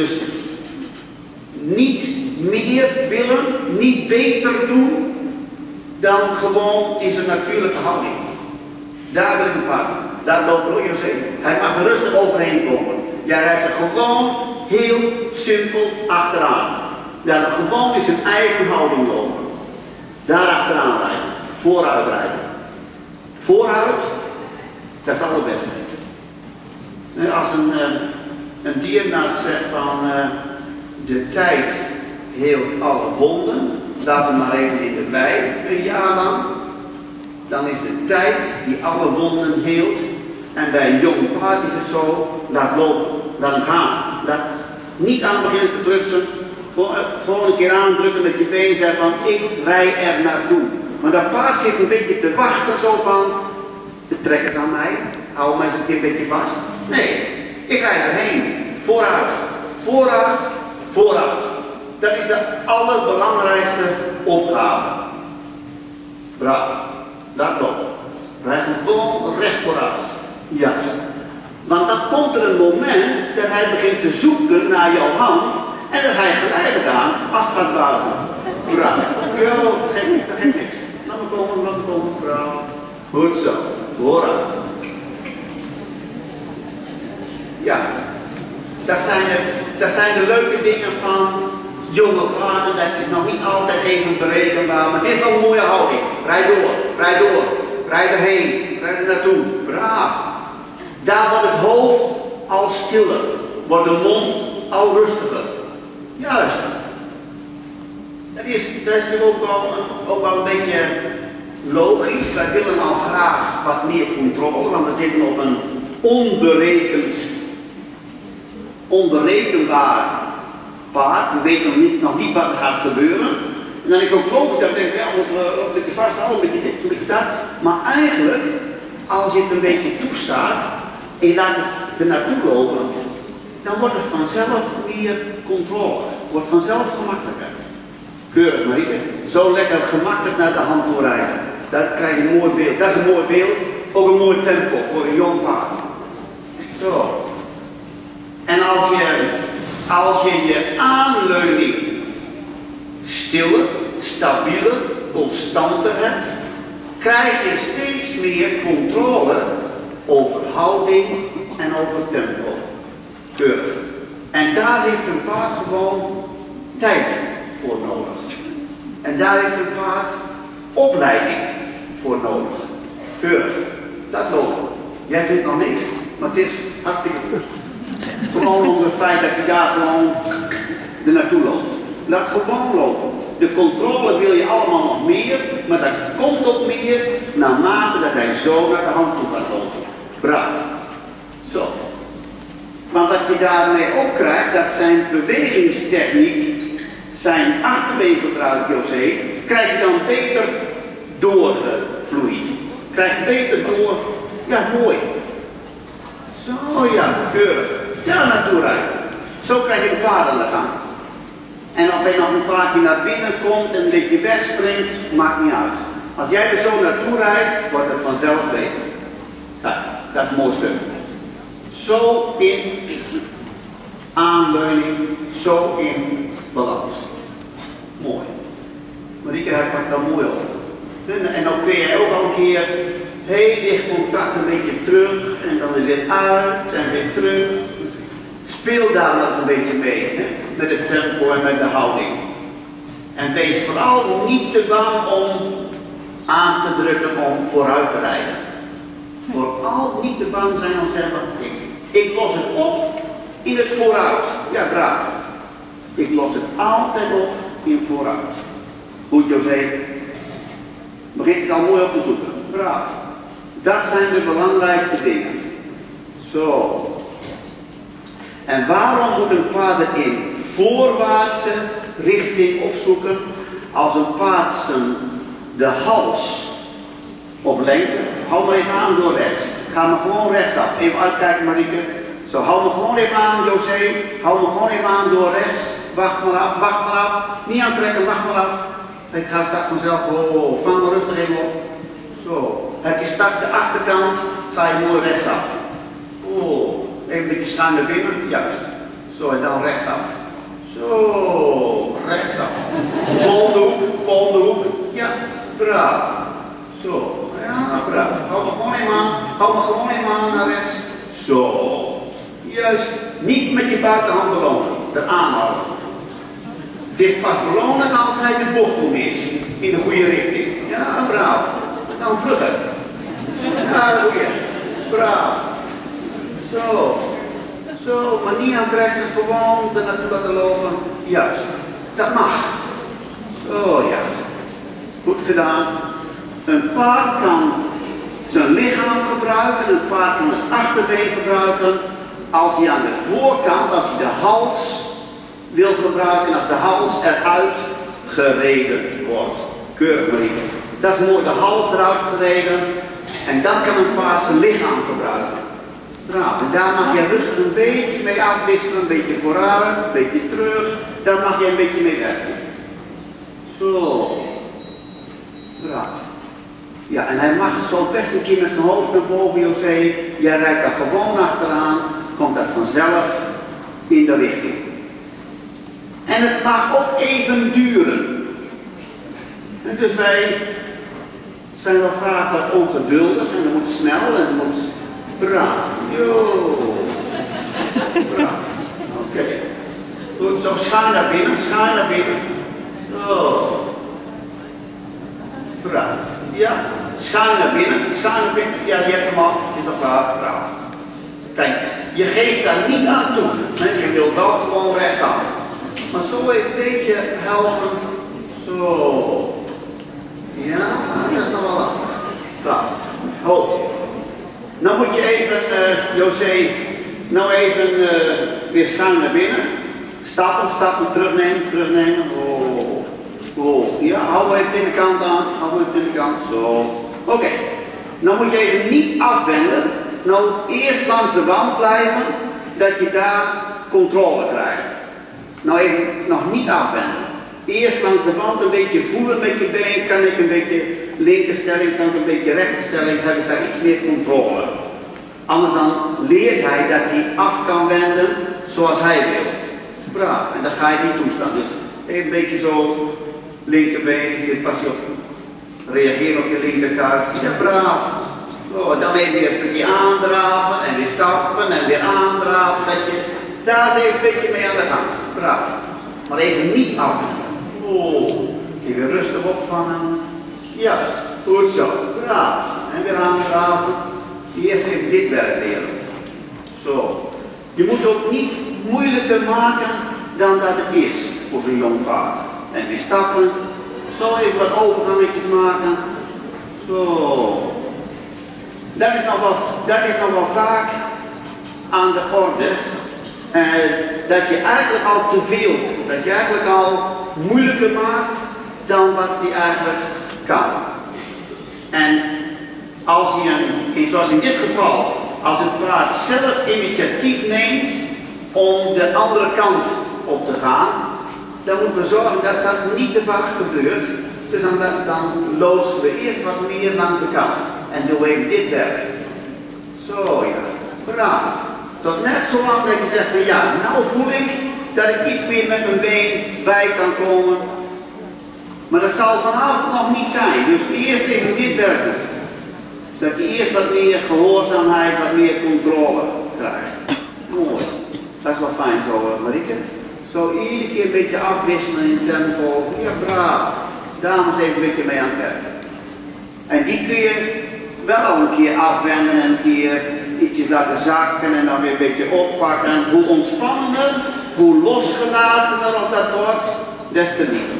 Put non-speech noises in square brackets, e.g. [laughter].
Dus niet meer willen, niet beter doen dan gewoon in zijn natuurlijke houding. Daar wil ik een paard. Daar loopt José. Hij mag rustig overheen komen. Jij rijdt er gewoon heel simpel achteraan. Daar gewoon in zijn eigen houding lopen. Daar achteraan rijden. Vooruit rijden. Vooruit, dat is het allerbeste. Als een, eh, een dierarts zegt van eh, de tijd heelt alle wonden, laat hem maar even in de wei een jaar lang, dan is de tijd die alle wonden heelt. En bij een jong paard is het zo, laat lopen, laat gaan. Laat niet aan beginnen te gewoon, eh, gewoon een keer aandrukken met je been en zeggen van ik rij er naartoe. Maar dat paard zit een beetje te wachten zo van, de trekkers aan mij, hou mij eens een keer een beetje vast. Nee, ik rij erheen. Vooruit, vooruit, vooruit. Dat is de allerbelangrijkste opgave. Braaf. Dat klopt. Rij gewoon recht vooruit. Juist. Want dan komt er een moment dat hij begint te zoeken naar jouw hand en dat hij geleidelijk aan af gaat buiten. Braaf. Ja, dat dat niks. Laat me komen, laat braaf. Goed zo. Vooruit. Ja, dat zijn, dat zijn de leuke dingen van jonge paarden. Dat is nog niet altijd even berekenbaar, maar het is wel een mooie houding. Rijd door, rijd door, rijd erheen, rijd er naartoe. Braaf. Daar wordt het hoofd al stiller, wordt de mond al rustiger. Juist. Dat is, dat is natuurlijk ook wel, ook wel een beetje logisch. Wij willen al graag wat meer controle, want we zitten op een onberekend onberekenbaar paard. We weten nog niet, nog niet wat er gaat gebeuren. En dan is het ook logisch dat we denken, ja, we een beetje vasthouden, een beetje dit, een beetje dat. Maar eigenlijk, als je het een beetje toestaat en je laat het er naartoe lopen, dan wordt het vanzelf meer controle. Wordt vanzelf gemakkelijker. Keurig, Marieke. Zo lekker gemakkelijk naar de hand toe rijden. Daar krijg je een mooi beeld. Dat is een mooi beeld. Ook een mooi tempo voor een jong paard. Zo. En als je, als je je aanleuning stiller, stabieler, constanter hebt, krijg je steeds meer controle over houding en over tempo. Keurig. En daar heeft een paard gewoon tijd voor nodig. En daar heeft een paard opleiding voor nodig. Keurig. Dat loopt. Jij vindt nog niks, maar het is hartstikke goed. Gewoon om het feit dat je daar gewoon er naartoe loopt. Laat gewoon lopen. De controle wil je allemaal nog meer, maar dat komt ook meer naarmate dat hij zo naar de hand toe gaat lopen. Braaf. Zo. Maar wat je daarmee ook krijgt, dat zijn bewegingstechniek, zijn achterbeengebruik, José, krijg je dan beter doorgevloeid. Krijg je beter door, ja mooi. Zo ja, keurig. Daar naartoe rijden. Zo krijg je een paard aan de gang. En of hij nog een paardje naar binnen komt en een beetje wegspringt, maakt niet uit. Als jij er zo naartoe rijdt, wordt het vanzelf beter. Dat is mooi stuk. Zo in aanleuning, zo in balans. Mooi. Marieke, hij pakt dat mooi op. En dan kun je ook al een keer heel dicht contact een beetje terug en dan weer uit en weer terug. Speel daar eens een beetje mee, hè? met het tempo en met de houding. En wees vooral niet te bang om aan te drukken om vooruit te rijden. Vooral niet te bang zijn om te zeggen, ik, ik los het op in het vooruit. Ja, braaf. Ik los het altijd op in vooruit. Goed, José. Begint het al mooi op te zoeken. Braaf. Dat zijn de belangrijkste dingen. Zo. En waarom moet een paard in voorwaartse richting opzoeken als een paard zijn de hals op lengte? Hou maar even aan door rechts. Ga maar gewoon rechtsaf. Even uitkijken Marieke. Zo, hou me gewoon even aan José. Hou me gewoon even aan door rechts. Wacht maar af, wacht maar af. Niet aantrekken, wacht maar af. Ik ga straks vanzelf, oh, vang maar rustig even op. Zo. Heb je straks de achterkant, ga je mooi rechtsaf. Even een beetje schuin naar binnen, juist. Zo, en dan rechtsaf. Zo, rechtsaf. Volgende hoek, volgende hoek. Ja, braaf. Zo, ja, braaf. Hou me gewoon even aan. Hou me gewoon even aan naar rechts. Zo. Juist. Niet met je buitenhand belonen. Er aanhouden. Het is pas belonen als hij de bocht om is. In de goede richting. Ja, braaf. Dat is dan vlugger. Ja. Braaf. Zo. Zo, maar niet aantrekken, gewoon er naartoe laten lopen. Juist. Dat mag. Zo ja. Goed gedaan. Een paard kan zijn lichaam gebruiken, een paard kan het achterbeen gebruiken. Als hij aan de voorkant, als hij de hals wil gebruiken, als de hals eruit gereden wordt. Keurig. Dat is mooi, de hals eruit gereden. En dan kan een paard zijn lichaam gebruiken. Braaf. En daar mag je rustig een beetje mee afwisselen, een beetje vooruit, een beetje terug. Daar mag je een beetje mee werken. Zo. Braaf. Ja, en hij mag zo best een keer met zijn hoofd naar boven, José. Jij rijdt daar gewoon achteraan, komt dat vanzelf in de richting. En het mag ook even duren. En dus wij zijn wel vaak ongeduldig en het moet snel en het moet braaf. Jo. [laughs] Braaf. Oké. Goed, zo schuin naar binnen, schuin naar binnen. Zo. Braaf. Ja, schuin naar binnen, schuin naar binnen. Ja, je hebt hem al, het is al klaar, braaf. Kijk, je geeft daar niet aan toe. Je wilt wel gewoon rechtsaf. Maar zo even een beetje helpen. Zo. Ja, dat is nog wel lastig. Braaf. Hoog. Nou moet je even, uh, José, nou even uh, weer schuin naar binnen. Stappen, stappen, terugnemen, terugnemen. Oh. Oh. Ja, hou even de kant aan, hou even de kant. Zo. Oké. Okay. Nou moet je even niet afwenden. Nou eerst langs de wand blijven, dat je daar controle krijgt. Nou even nog niet afwenden. Eerst langs de wand een beetje voelen met je been, kan ik een beetje linkerstelling, kan ik een beetje rechterstelling, heb ik daar iets meer controle. Anders dan leert hij dat hij af kan wenden zoals hij wil. Braaf, en dat ga je niet toestaan. Dus even een beetje zo, linkerbeen, hier pas je op. Reageer op je linkerkuit. Ja, braaf. Zo, dan even weer een stukje aandraven en weer stappen en weer aandraven. Dat je, daar is even een beetje mee aan de gang. Braaf. Maar even niet afwenden. Oh, even rustig opvangen. Juist, goed zo. Braaf. En weer aandraven. Eerst even dit werk leren. Zo. Je moet ook niet moeilijker maken dan dat het is voor zo'n jong paard. En weer stappen. Zo even wat overgangetjes maken. Zo. Dat is nog wel, dat is nog wel vaak aan de orde. Eh, dat je eigenlijk al te veel, dat je eigenlijk al moeilijker maakt dan wat hij eigenlijk kan. En als je een, zoals in dit geval, als een paard zelf initiatief neemt om de andere kant op te gaan, dan moeten we zorgen dat dat niet te vaak gebeurt. Dus dan, dan loodsen we eerst wat meer langs de kant en doen we even dit werk. Zo ja, braaf. Tot net zo lang dat je zegt van ja, nou voel ik dat ik iets meer met mijn been bij kan komen. Maar dat zal vanavond nog niet zijn. Dus eerst even dit werk doen. Dat je eerst wat meer gehoorzaamheid, wat meer controle krijgt. Mooi. Dat is wel fijn zo, Marike. Zo iedere keer een beetje afwisselen in tempo. Ja, braaf. Dames even een beetje mee aan het werk. En die kun je wel een keer afwenden en een keer ietsjes laten zakken en dan weer een beetje oppakken. Hoe ontspannender, hoe losgelatener of dat wordt, des te liever.